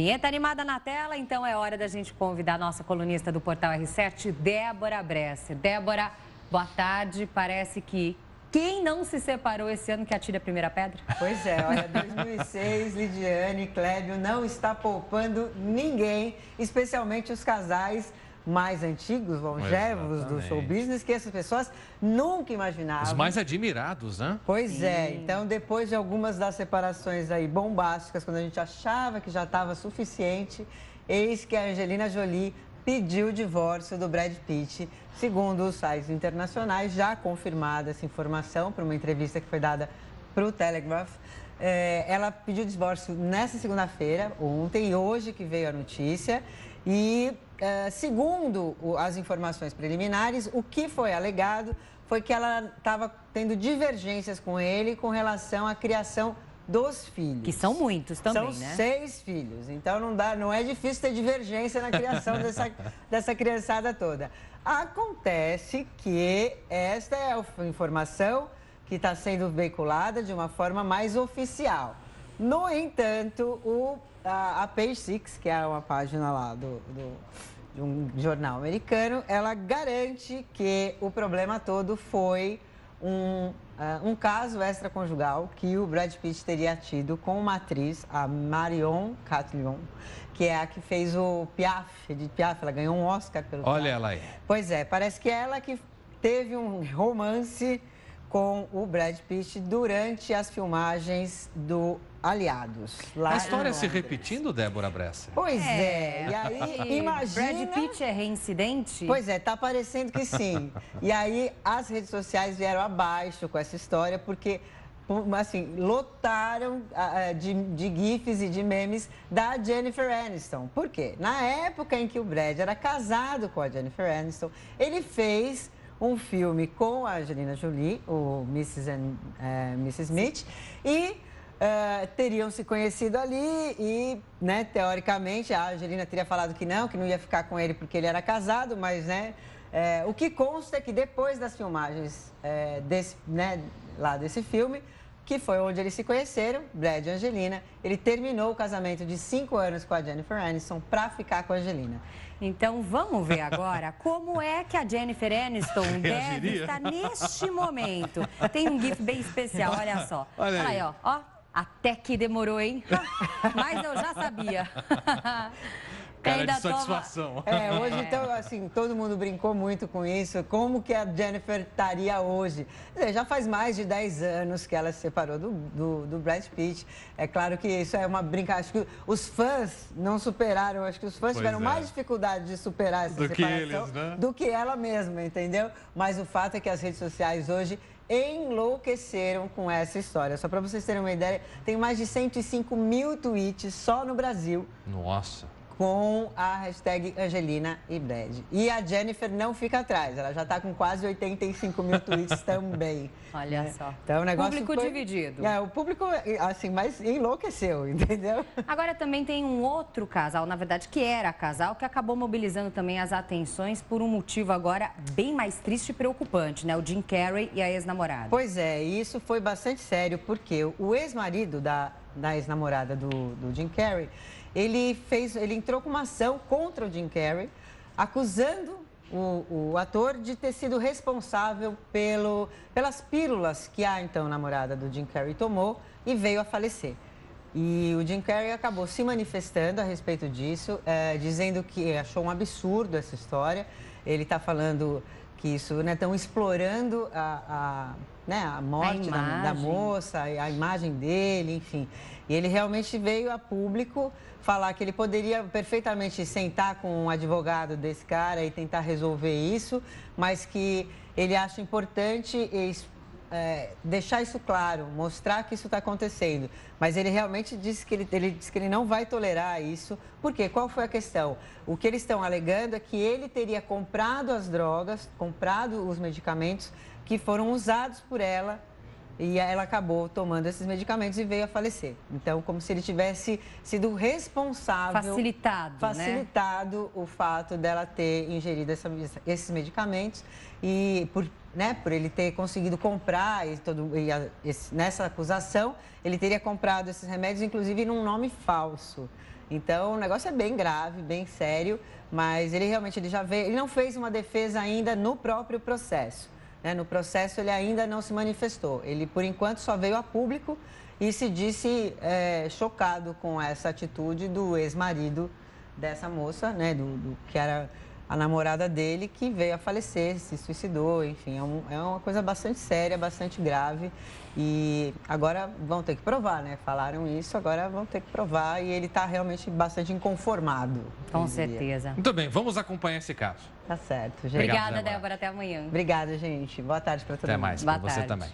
Vinheta animada na tela, então é hora da gente convidar a nossa colunista do Portal R7, Débora Bresser. Débora, boa tarde. Parece que quem não se separou esse ano que atira a primeira pedra? Pois é, olha, 2006, Lidiane, Clébio não está poupando ninguém, especialmente os casais mais antigos, longevos do show business, que essas pessoas nunca imaginavam. Os mais admirados, né? Pois Sim. é. Então, depois de algumas das separações aí bombásticas, quando a gente achava que já estava suficiente, eis que a Angelina Jolie pediu o divórcio do Brad Pitt, segundo os sites internacionais, já confirmada essa informação por uma entrevista que foi dada para o Telegraph. É, ela pediu divórcio nessa segunda-feira, ontem, e hoje que veio a notícia. E, uh, segundo as informações preliminares, o que foi alegado foi que ela estava tendo divergências com ele com relação à criação dos filhos. Que são muitos também, são né? seis filhos. Então não dá, não é difícil ter divergência na criação dessa, dessa criançada toda. Acontece que esta é a informação que está sendo veiculada de uma forma mais oficial. No entanto, o a, a Page Six, que é uma página lá do, do, de um jornal americano, ela garante que o problema todo foi um, uh, um caso extraconjugal que o Brad Pitt teria tido com uma atriz, a Marion Cotillon, que é a que fez o Piaf, de Piaf, ela ganhou um Oscar pelo Olha Piaf. ela aí. Pois é, parece que ela que teve um romance com o Brad Pitt durante as filmagens do Aliados. a história se repetindo, Débora Bressa? Pois é. é. E aí, imagina... Brad Pitt é reincidente? Pois é, tá parecendo que sim. e aí, as redes sociais vieram abaixo com essa história, porque assim, lotaram de, de gifs e de memes da Jennifer Aniston. Por quê? Na época em que o Brad era casado com a Jennifer Aniston, ele fez um filme com a Angelina Jolie, o Mrs. and uh, Mrs. Smith, e uh, teriam se conhecido ali e, né, teoricamente, a Angelina teria falado que não, que não ia ficar com ele porque ele era casado, mas, né, é, o que consta é que depois das filmagens é, desse, né, lá desse filme, que foi onde eles se conheceram, Brad e Angelina, ele terminou o casamento de cinco anos com a Jennifer Aniston para ficar com a Angelina. Então vamos ver agora como é que a Jennifer Aniston deve estar neste momento. Tem um gif bem especial, olha só. Olha aí, ó. ó. Até que demorou, hein? Mas eu já sabia. Cara de satisfação. Toma... É, hoje, então, assim, todo mundo brincou muito com isso. Como que a Jennifer estaria hoje? Dizer, já faz mais de 10 anos que ela se separou do, do, do, Brad Pitt. É claro que isso é uma brincadeira. Acho que os fãs não superaram. Acho que os fãs pois tiveram é. mais dificuldade de superar essa do separação que eles, né? do que ela mesma, entendeu? Mas o fato é que as redes sociais hoje enlouqueceram com essa história. Só para vocês terem uma ideia, tem mais de 105 mil tweets só no Brasil. Nossa com a hashtag Angelina e Brad. E a Jennifer não fica atrás, ela já está com quase 85 mil tweets também. Olha né? só. Então, o negócio público foi... dividido. É, o público, assim, mais enlouqueceu, entendeu? Agora também tem um outro casal, na verdade, que era casal, que acabou mobilizando também as atenções por um motivo agora bem mais triste e preocupante, né? O Jim Carrey e a ex-namorada. Pois é, e isso foi bastante sério, porque o ex-marido da, da ex-namorada do, do Jim Carrey ele fez, ele entrou com uma ação contra o Jim Carrey, acusando o, o, ator de ter sido responsável pelo, pelas pílulas que a então namorada do Jim Carrey tomou e veio a falecer. E o Jim Carrey acabou se manifestando a respeito disso, é, dizendo que achou um absurdo essa história. Ele está falando que isso, né, estão explorando a, a, né, a morte a da, da, moça, a imagem dele, enfim. E ele realmente veio a público falar que ele poderia perfeitamente sentar com um advogado desse cara e tentar resolver isso, mas que ele acha importante é, deixar isso claro, mostrar que isso está acontecendo. Mas ele realmente disse que ele, ele disse que ele não vai tolerar isso. Por quê? Qual foi a questão? O que eles estão alegando é que ele teria comprado as drogas, comprado os medicamentos que foram usados por ela e ela acabou tomando esses medicamentos e veio a falecer. Então, como se ele tivesse sido responsável. Facilitado. Facilitado né? o fato dela ter ingerido essa, esses medicamentos e por, né, por ele ter conseguido comprar e, todo, e a, esse, nessa acusação, ele teria comprado esses remédios, inclusive num nome falso. Então, o negócio é bem grave, bem sério, mas ele realmente ele já veio, ele não fez uma defesa ainda no próprio processo. Né? No processo, ele ainda não se manifestou. Ele, por enquanto, só veio a público e se disse é, chocado com essa atitude do ex-marido dessa moça, né, do, do, que era a namorada dele, que veio a falecer, se suicidou, enfim, é, um, é, uma coisa bastante séria, bastante grave. E agora vão ter que provar, né? Falaram isso, agora vão ter que provar e ele está realmente bastante inconformado. Com certeza. Muito bem, vamos acompanhar esse caso. Tá certo, gente. Obrigada, Débora. Até amanhã. Obrigada, gente. Boa tarde para todo Até mundo. mais, para você também.